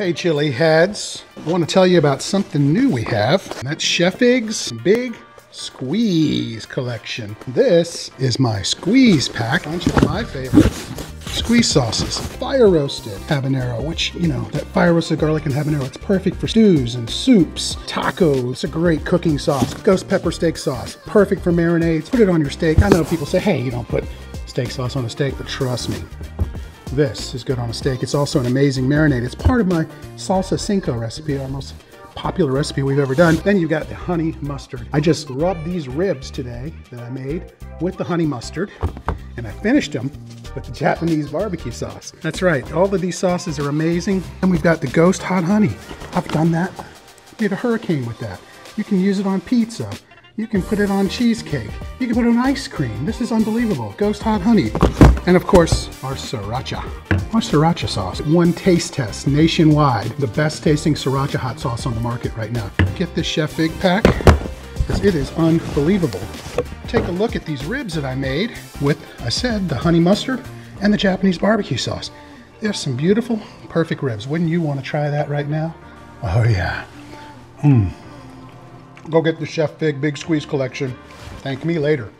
Hey, chili heads. I want to tell you about something new we have. That's Chef Fig's Big Squeeze collection. This is my squeeze pack. Bunch of my favorite squeeze sauces. Fire roasted habanero, which, you know, that fire roasted garlic and habanero, it's perfect for stews and soups, tacos. It's a great cooking sauce. Ghost pepper steak sauce, perfect for marinades. Put it on your steak. I know people say, hey, you don't put steak sauce on a steak, but trust me, this is good on a steak. It's also an amazing marinade. It's part of my salsa cinco recipe, our most popular recipe we've ever done. Then you've got the honey mustard. I just rubbed these ribs today that I made with the honey mustard, and I finished them with the Japanese barbecue sauce. That's right, all of these sauces are amazing. And we've got the ghost hot honey. I've done that. Made a hurricane with that. You can use it on pizza. You can put it on cheesecake. You can put it on ice cream. This is unbelievable. Ghost hot honey. And of course, our sriracha. Our sriracha sauce. One taste test nationwide. The best tasting sriracha hot sauce on the market right now. Get this Chef Fig pack because it is unbelievable. Take a look at these ribs that I made with, I said, the honey mustard and the Japanese barbecue sauce. There's some beautiful, perfect ribs. Wouldn't you want to try that right now? Oh yeah. Mmm. Go get the Chef Fig Big Squeeze collection. Thank me later.